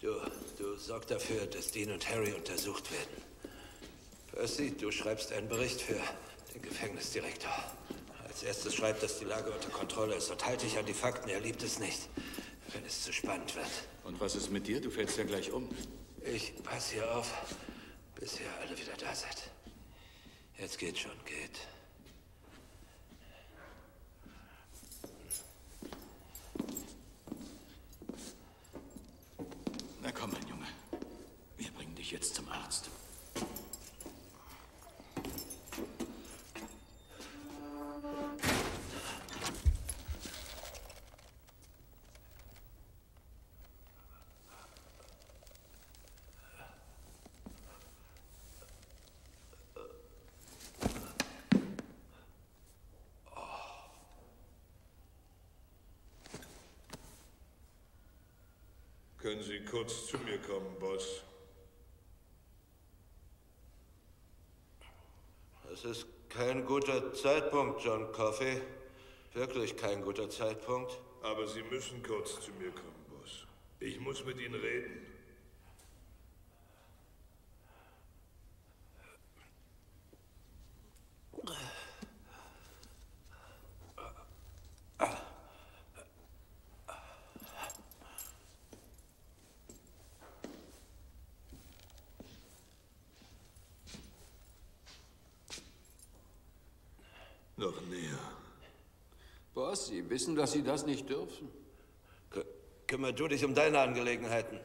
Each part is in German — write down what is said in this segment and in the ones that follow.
Du, du sorg dafür, dass Dean und Harry untersucht werden. Percy, du schreibst einen Bericht für den Gefängnisdirektor. Als erstes schreibt, dass die Lage unter Kontrolle ist und halte dich an die Fakten. Er liebt es nicht, wenn es zu spannend wird. Und was ist mit dir? Du fällst ja gleich um. Ich passe hier auf, bis ihr alle wieder da seid. Jetzt geht schon, geht. Komm, mein Junge. Wir bringen dich jetzt zum Arzt. Können Sie kurz zu mir kommen, Boss? Es ist kein guter Zeitpunkt, John Coffey. Wirklich kein guter Zeitpunkt. Aber Sie müssen kurz zu mir kommen, Boss. Ich muss mit Ihnen reden. Noch näher. Boss, Sie wissen, dass Sie das nicht dürfen. Kü kümmer du dich um deine Angelegenheiten.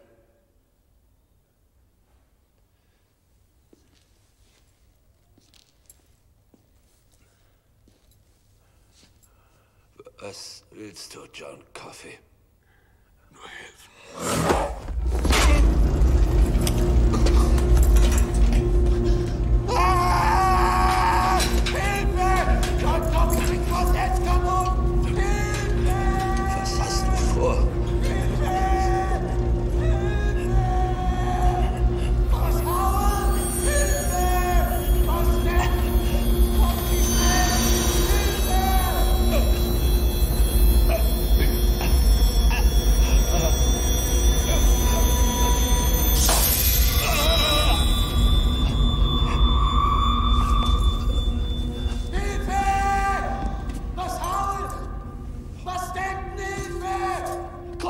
Was willst du, John Coffey?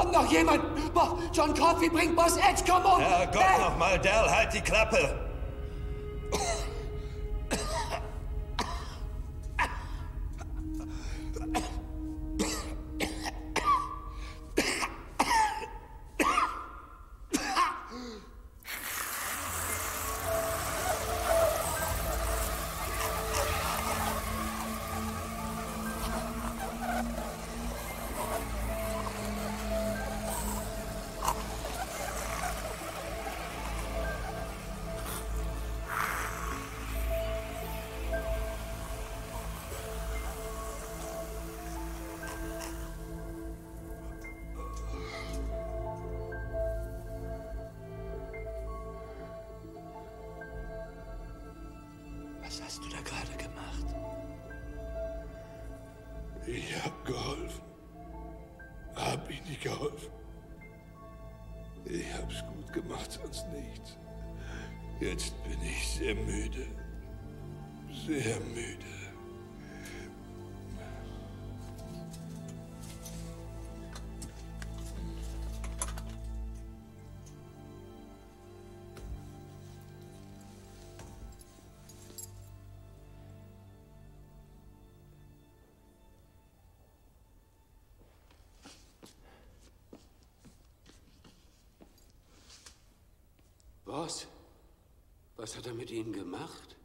Kommt noch jemand! John Coffey bringt Boss Edge, komm um! Herrgott nochmal, Dell, halt die Klappe! Hast du da gerade gemacht? Ich hab geholfen. Hab ich nicht geholfen? Ich hab's gut gemacht, sonst nicht. Jetzt bin ich sehr müde. Sehr müde. Boss, was hat er mit Ihnen gemacht?